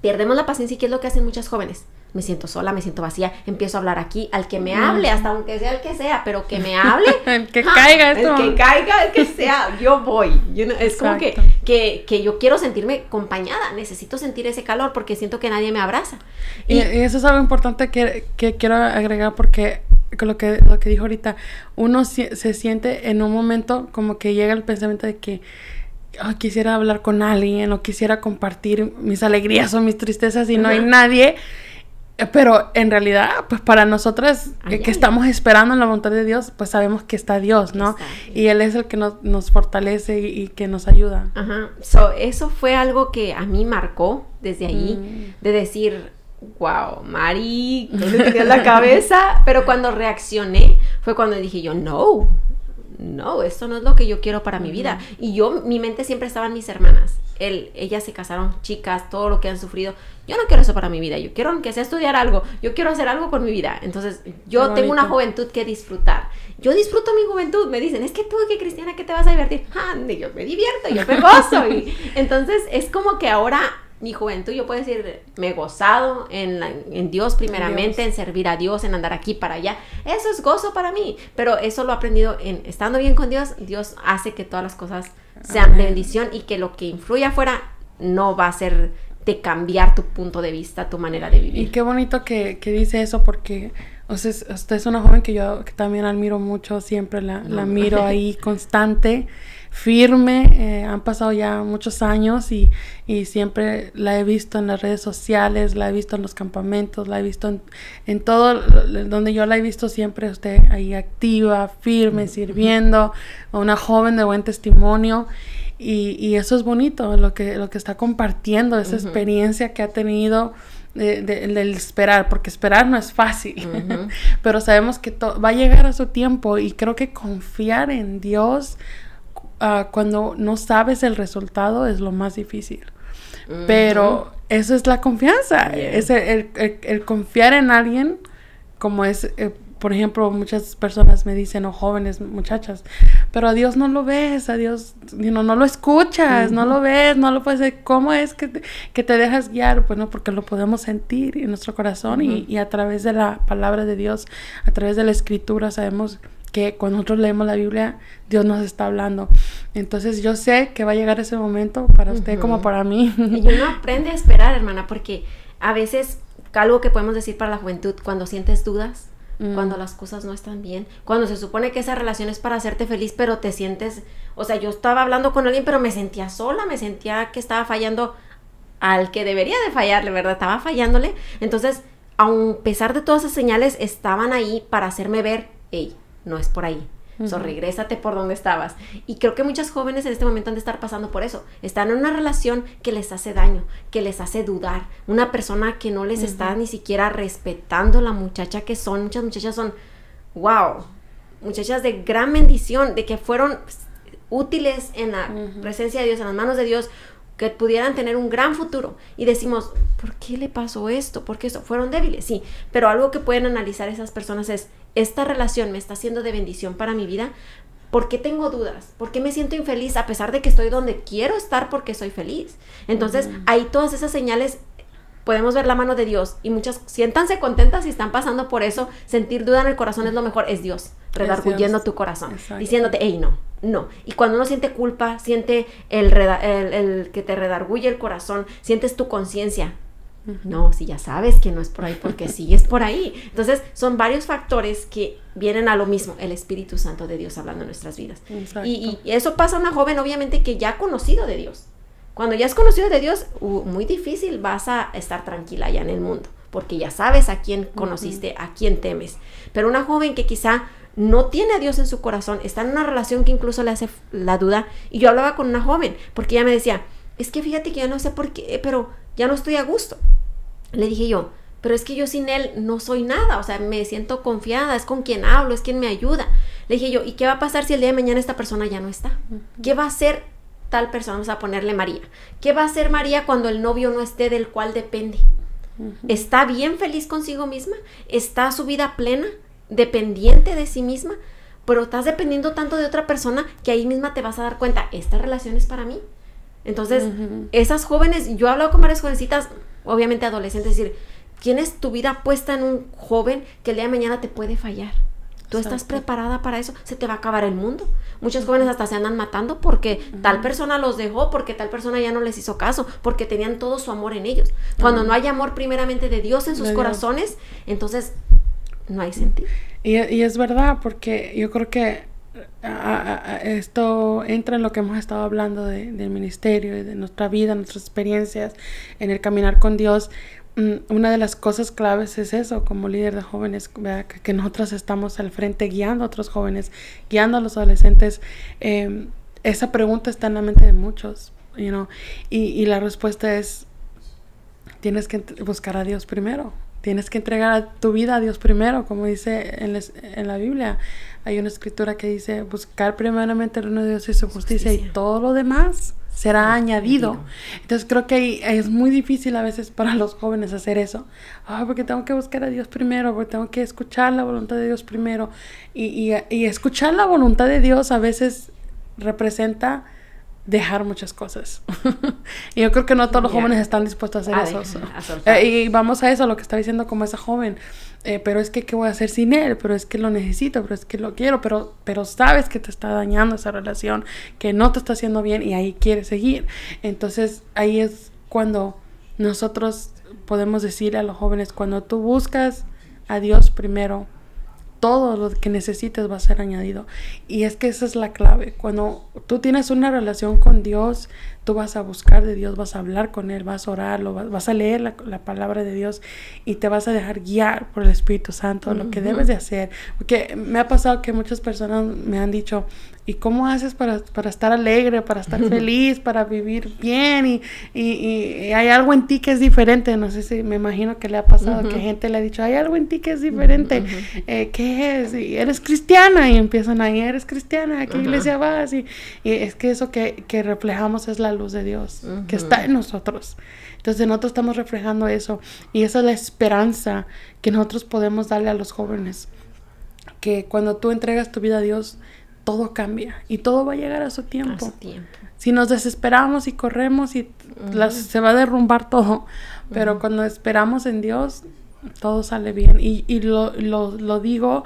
Perdemos la paciencia y ¿qué es lo que hacen muchas jóvenes? Me siento sola, me siento vacía, empiezo a hablar aquí, al que me hable, hasta aunque sea el que sea, pero que me hable. el que caiga esto. El que caiga, el que sea, yo voy. es como que, que, yo quiero sentirme acompañada, necesito sentir ese calor porque siento que nadie me abraza. Y, eso es algo importante que, quiero agregar porque con lo que, lo que dijo ahorita, uno se siente en un momento como que llega el pensamiento de que quisiera hablar con alguien o quisiera compartir mis alegrías o mis tristezas y no hay nadie pero en realidad, pues para nosotras eh, que estamos esperando en la voluntad de Dios, pues sabemos que está Dios, ¿no? y Él es el que nos, nos fortalece y, que nos ayuda. Ajá. So, eso fue algo que a mí marcó desde ahí, mm. de decir, wow, Mari, no le tenía la cabeza, pero cuando reaccioné fue cuando dije yo, no, no, esto no es lo que yo quiero para mi vida. Y yo, mi mente siempre estaba en mis hermanas. Él, ellas se casaron chicas, todo lo que han sufrido. Yo no quiero eso para mi vida. Yo quiero que sea estudiar algo. Yo quiero hacer algo con mi vida. Entonces, yo tengo una juventud que disfrutar. Yo disfruto mi juventud. Me dicen, es que tú, que cristiana, que te vas a divertir. Ah, yo me divierto, yo me gozo. Y, entonces, es como que ahora mi juventud, yo puedo decir, me he gozado en, en Dios primeramente, en servir a Dios, en andar aquí para allá. Eso es gozo para mí, pero eso lo he aprendido en estando bien con Dios, Dios hace que todas las cosas sean de bendición y que lo que influye afuera no va a ser de cambiar tu punto de vista, tu manera de vivir. Y qué bonito que, que dice eso porque o sea, usted es una joven que yo también admiro mucho, siempre la, la miro ahí constante firme. Eh, han pasado ya muchos años y, y, siempre la he visto en las redes sociales, la he visto en los campamentos, la he visto en, en todo, donde yo la he visto siempre usted ahí activa, firme, sirviendo, una joven de buen testimonio. Y, y, eso es bonito, lo que, lo que está compartiendo, esa experiencia que ha tenido del esperar, porque esperar no es fácil, pero sabemos que va a llegar a su tiempo y creo que confiar en Dios Ah, cuando no sabes el resultado es lo más difícil. Pero eso es la confianza, es el, confiar en alguien como es, eh, por ejemplo, muchas personas me dicen, o jóvenes, muchachas, pero a Dios no lo ves, a Dios no lo escuchas, no lo ves, no lo puedes ver. ¿Cómo es que te, que te dejas guiar? Bueno, porque lo podemos sentir en nuestro corazón y, y, a través de la palabra de Dios, a través de la escritura, sabemos que cuando nosotros leemos la Biblia, Dios nos está hablando. Entonces yo sé que va a llegar ese momento para usted como para mí. Y uno aprende a esperar, hermana, porque a veces algo que podemos decir para la juventud, cuando sientes dudas, mm. cuando las cosas no están bien, cuando se supone que esa relación es para hacerte feliz, pero te sientes, o sea, yo estaba hablando con alguien, pero me sentía sola, me sentía que estaba fallando al que debería de fallarle, ¿verdad? Estaba fallándole. Entonces, a pesar de todas esas señales, estaban ahí para hacerme ver, hey, no es por ahí. O So, regrésate por donde estabas. Y creo que muchas jóvenes en este momento han de estar pasando por eso. Están en una relación que les hace daño, que les hace dudar. Una persona que no les está ni siquiera respetando la muchacha que son. Muchas muchachas son, wow, muchachas de gran bendición, de que fueron útiles en la presencia de Dios, en las manos de Dios, que pudieran tener un gran futuro. Y decimos, ¿por qué le pasó esto? ¿Por qué esto? Fueron débiles, sí. Pero algo que pueden analizar esas personas es, esta relación me está siendo de bendición para mi vida. ¿Por qué tengo dudas? ¿Por qué me siento infeliz a pesar de que estoy donde quiero estar porque soy feliz? Entonces, hay todas esas señales podemos ver la mano de Dios y muchas siéntanse contentas si están pasando por eso. Sentir duda en el corazón es lo mejor, es Dios redarguyendo tu corazón, diciéndote, hey, no, no. Y cuando uno siente culpa, siente el, el, que te redarguye el corazón, sientes tu conciencia. No, si ya sabes que no es por ahí, porque sí es por ahí. Entonces, son varios factores que vienen a lo mismo, el Espíritu Santo de Dios hablando en nuestras vidas. Y, y, eso pasa a una joven, obviamente, que ya ha conocido de Dios. Cuando ya has conocido de Dios, muy difícil vas a estar tranquila ya en el mundo, porque ya sabes a quién conociste, a quién temes. Pero una joven que quizá no tiene a Dios en su corazón, está en una relación que incluso le hace la duda. Y yo hablaba con una joven, porque ella me decía, es que fíjate que ya no sé por qué, pero ya no estoy a gusto. Le dije yo, pero es que yo sin él no soy nada, o sea, me siento confiada, es con quien hablo, es quien me ayuda. Le dije yo, ¿y qué va a pasar si el día de mañana esta persona ya no está? ¿Qué va a hacer tal persona? Vamos a ponerle María. ¿Qué va a hacer María cuando el novio no esté del cual depende? ¿Está bien feliz consigo misma? ¿Está su vida plena? dependiente de sí misma, pero estás dependiendo tanto de otra persona que ahí misma te vas a dar cuenta, esta relación es para mí. Entonces, esas jóvenes, yo he hablado con varias jovencitas, obviamente adolescentes, es decir, tienes tu vida puesta en un joven que el día de mañana te puede fallar. Tú estás preparada para eso, se te va a acabar el mundo. Muchos jóvenes hasta se andan matando porque tal persona los dejó, porque tal persona ya no les hizo caso, porque tenían todo su amor en ellos. Cuando no hay amor primeramente de Dios en sus corazones, entonces no hay sentido. Y, es verdad, porque yo creo que esto entra en lo que hemos estado hablando del ministerio, de nuestra vida, nuestras experiencias en el caminar con Dios, mm, una de las cosas claves es eso, como líder de jóvenes, que, nosotros estamos al frente guiando a otros jóvenes, guiando a los adolescentes. Em, esa pregunta está en la mente de muchos, you know, y, y la respuesta es, tienes que buscar a Dios primero. Tienes que entregar tu vida a Dios primero, como dice en, en, la Biblia. Hay una escritura que dice, buscar primeramente el reino de Dios y su justicia, y todo lo demás será añadido. Entonces creo que es muy difícil a veces para los jóvenes hacer eso. Ah, porque tengo que buscar a Dios primero, porque tengo que escuchar la voluntad de Dios primero. Y, y, y escuchar la voluntad de Dios a veces representa dejar muchas cosas. y yo creo que no todos los jóvenes están dispuestos a hacer eso. Eh, y vamos a eso, lo que está diciendo como esa joven. Eh, pero es que, ¿qué voy a hacer sin él? Pero es que lo necesito, pero es que lo quiero, pero, pero sabes que te está dañando esa relación, que no te está haciendo bien y ahí quieres seguir. Entonces ahí es cuando nosotros podemos decirle a los jóvenes, cuando tú buscas a Dios primero, todo lo que necesites va a ser añadido. Y es que esa es la clave. Cuando tú tienes una relación con Dios, tú vas a buscar de Dios, vas a hablar con Él, vas a orar, vas a leer la, palabra de Dios y te vas a dejar guiar por el Espíritu Santo, lo que debes de hacer. Porque me ha pasado que muchas personas me han dicho, ¿Y cómo haces para, para estar alegre, para estar feliz, para vivir bien? Y, y, hay algo en ti que es diferente. No sé si me imagino que le ha pasado que gente le ha dicho, hay algo en ti que es diferente. Eh, ¿Qué es? Y eres cristiana. Y empiezan ahí, eres cristiana, ¿a qué iglesia vas? Y, es que eso que, que, reflejamos es la luz de Dios, que está en nosotros. Entonces nosotros estamos reflejando eso. Y esa es la esperanza que nosotros podemos darle a los jóvenes. Que cuando tú entregas tu vida a Dios, todo cambia y todo va a llegar a su tiempo. Si nos desesperamos y corremos y se va a derrumbar todo, pero cuando esperamos en Dios, todo sale bien. Y, y lo, lo, lo, digo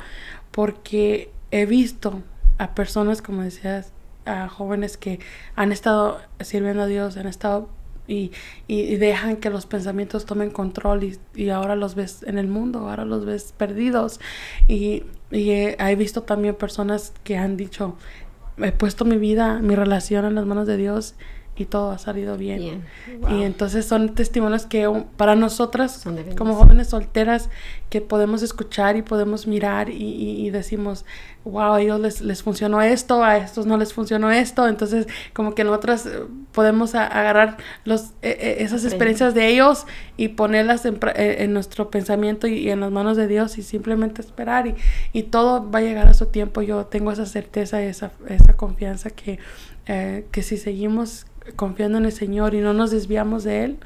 porque he visto a personas, como decías, a jóvenes que han estado sirviendo a Dios, han estado y, y, dejan que los pensamientos tomen control y, y, ahora los ves en el mundo, ahora los ves perdidos. Y, y he, visto también personas que han dicho, he puesto mi vida, mi relación en las manos de Dios y todo ha salido bien. Y entonces son testimonios que para nosotras, como jóvenes solteras, que podemos escuchar y podemos mirar y, decimos, wow, a ellos les, les, funcionó esto, a estos no les funcionó esto. Entonces, como que nosotras eh, podemos agarrar los, e, e, esas experiencias de ellos y ponerlas en, e, en, nuestro pensamiento y, en las manos de Dios y simplemente esperar y, y todo va a llegar a su tiempo. Yo tengo esa certeza y esa, esa confianza que, eh, que si seguimos confiando en el Señor y no nos desviamos de Él,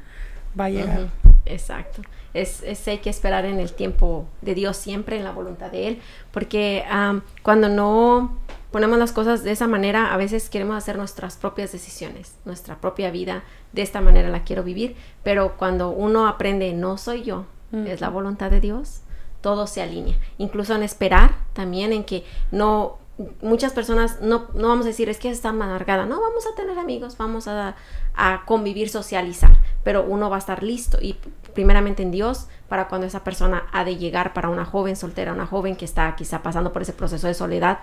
va a llegar. Exacto. Es, es, hay que esperar en el tiempo de Dios siempre, en la voluntad de Él, porque cuando no ponemos las cosas de esa manera, a veces queremos hacer nuestras propias decisiones, nuestra propia vida, de esta manera la quiero vivir, pero cuando uno aprende, no soy yo, es la voluntad de Dios, todo se alinea, incluso en esperar también en que no muchas personas no, no vamos a decir es que está amargada, no, vamos a tener amigos, vamos a, a, convivir, socializar, pero uno va a estar listo y primeramente en Dios para cuando esa persona ha de llegar para una joven soltera, una joven que está quizá pasando por ese proceso de soledad,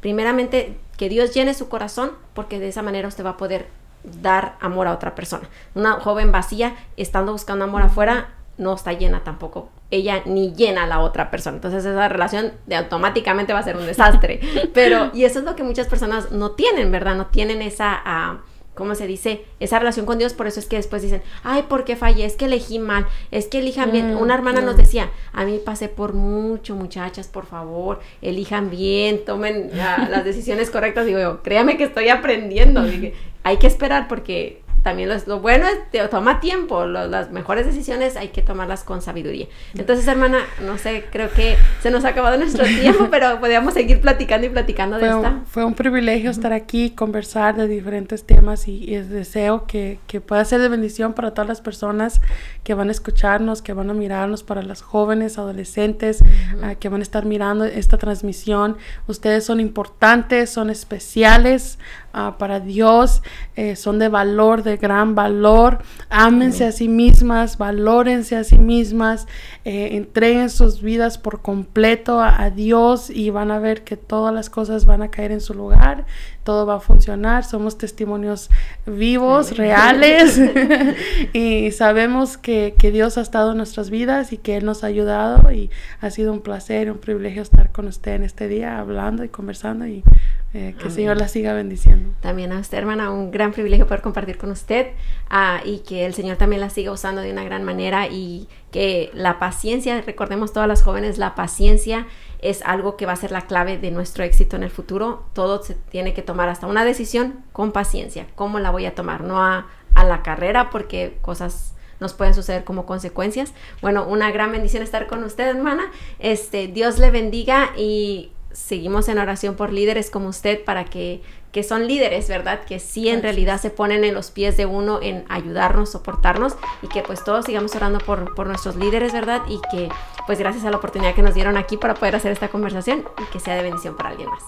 primeramente que Dios llene su corazón porque de esa manera usted va a poder dar amor a otra persona. Una joven vacía estando buscando amor afuera no está llena tampoco ella ni llena a la otra persona. Entonces esa relación de automáticamente va a ser un desastre. Pero, y eso es lo que muchas personas no tienen, ¿verdad? No tienen esa, uh, ¿cómo se dice? Esa relación con Dios. Por eso es que después dicen, ay, ¿por qué fallé? Es que elegí mal. Es que elijan bien. Mm, Una hermana nos decía, a mí pasé por mucho, muchachas, por favor, elijan bien, tomen las decisiones correctas. Digo yo, créame que estoy aprendiendo. Dije, hay que esperar porque también lo, bueno es, toma tiempo, las mejores decisiones hay que tomarlas con sabiduría. Entonces, hermana, no sé, creo que se nos ha acabado nuestro tiempo, pero podríamos seguir platicando y platicando de esta. fue un privilegio estar aquí, conversar de diferentes temas y, deseo que, que, pueda ser de bendición para todas las personas que van a escucharnos, que van a mirarnos, para las jóvenes, adolescentes, ah, que van a estar mirando esta transmisión. Ustedes son importantes, son especiales ah, para Dios, eh, son de valor, de gran valor. Ámense a sí mismas, valórense a sí mismas, eh, entreguen sus vidas por completo a, Dios y van a ver que todas las cosas van a caer en su lugar, todo va a funcionar. Somos testimonios vivos, reales y sabemos que, que Dios ha estado en nuestras vidas y que Él nos ha ayudado y ha sido un placer, un privilegio estar con usted en este día hablando y conversando y eh, que el Señor la siga bendiciendo. También a usted, hermana, un gran privilegio poder compartir con usted ah, y que el Señor también la siga usando de una gran manera y que la paciencia, recordemos todas las jóvenes, la paciencia es algo que va a ser la clave de nuestro éxito en el futuro. Todo se tiene que tomar hasta una decisión con paciencia. ¿Cómo la voy a tomar? No a, a la carrera porque cosas nos pueden suceder como consecuencias. Bueno, una gran bendición estar con usted, hermana. Este, Dios le bendiga y seguimos en oración por líderes como usted para que, que son líderes, ¿verdad? Que sí en realidad se ponen en los pies de uno en ayudarnos, soportarnos y que pues todos sigamos orando por, por nuestros líderes, ¿verdad? Y que pues gracias a la oportunidad que nos dieron aquí para poder hacer esta conversación y que sea de bendición para alguien más.